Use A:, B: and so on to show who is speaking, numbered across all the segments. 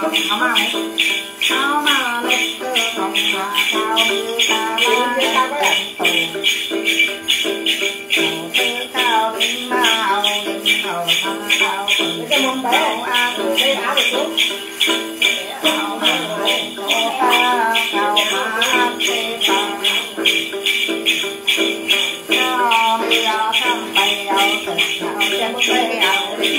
A: không mà mày sao mà lúc cơ không qua sao ta là ta có đành tù Một thứ tao tính mà hầu tính bé Đâu a từ đây đã được
B: chút
A: Hầu cô ta cao má tê tao Cho bây giờ thăm bay đầu không Hầu cái môn bé hầu tính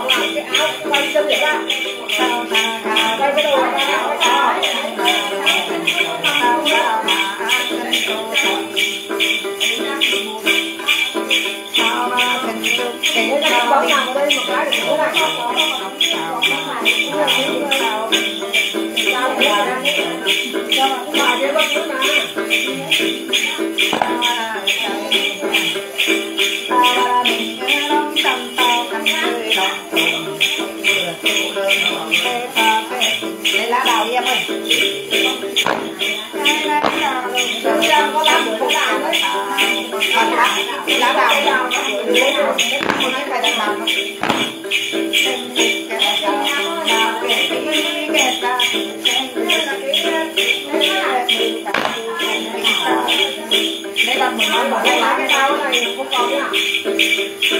B: Vào chiếc.
A: để lá đào đi em ơi
C: Hãy
A: subscribe cho kênh Ghiền Mì Gõ Để không bỏ lỡ những
B: video hấp dẫn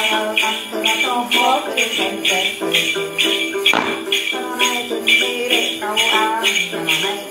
A: Thank you.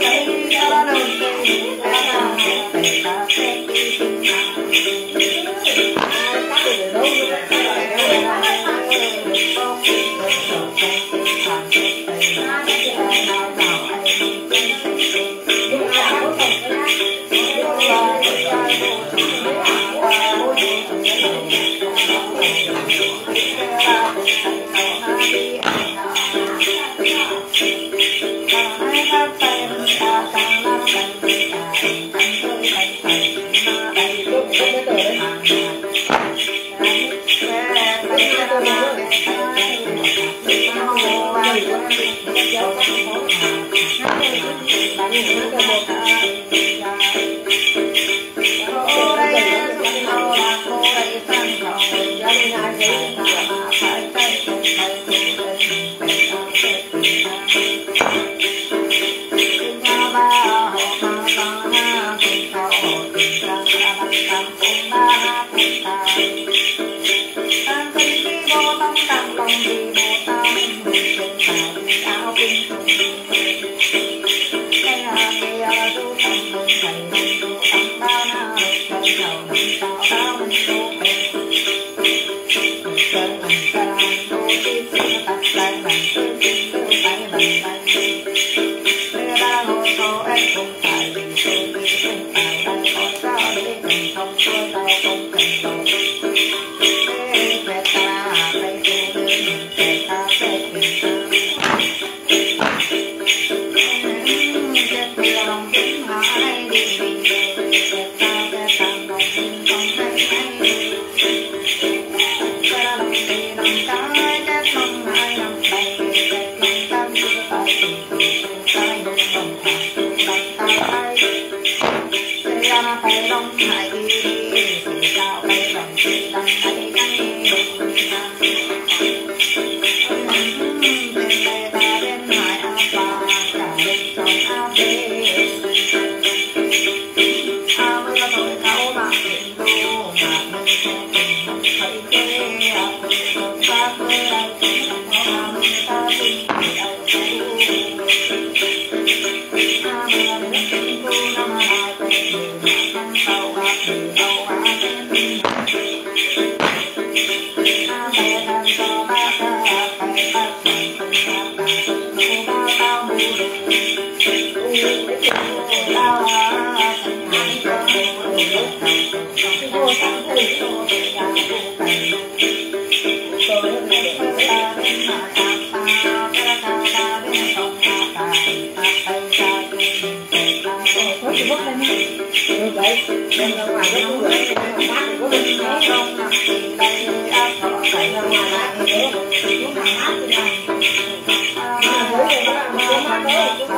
A: 白日放歌须纵酒，青春作伴好还乡。Amen. bớt lên hết
B: được vậy đem ra ngoài cái không được mà mát thì
A: có lên nó không nè đây ta ra ngoài là như thế lúc nào mát
C: thì làm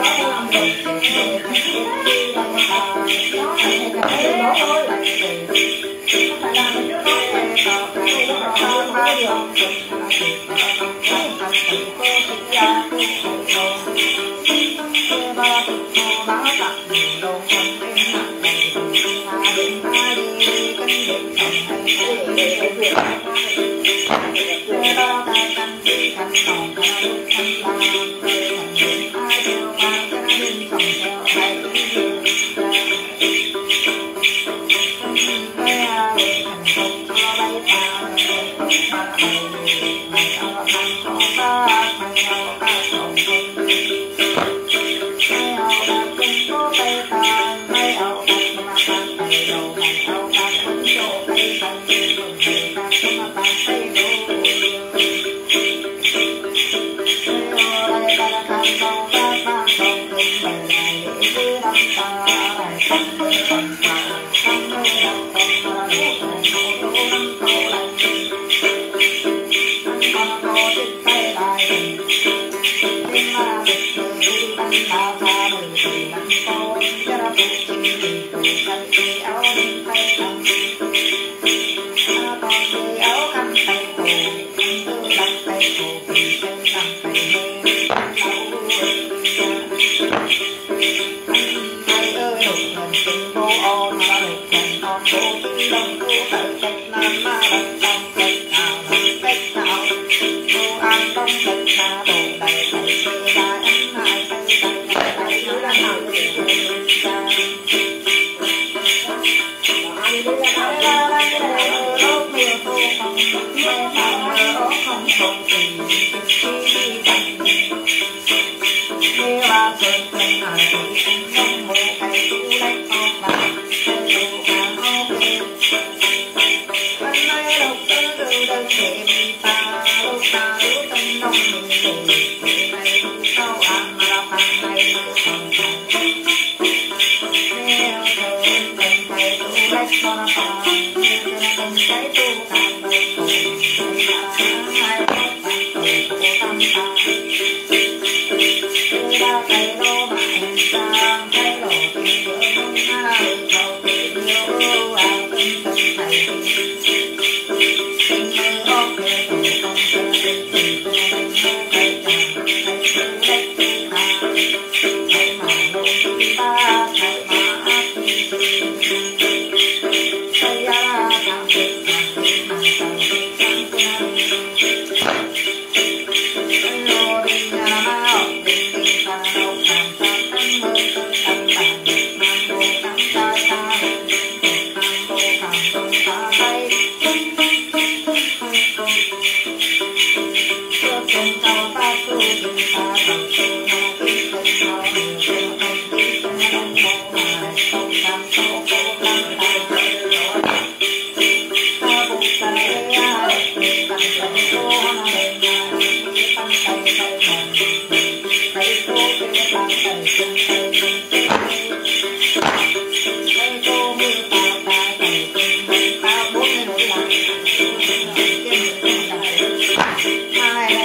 A: mà giữ thì nó nó mát tới thì chúng ta không làm được đó là cái đó thôi phải làm cái đó thì nó không bao giờ Thank you. Amen.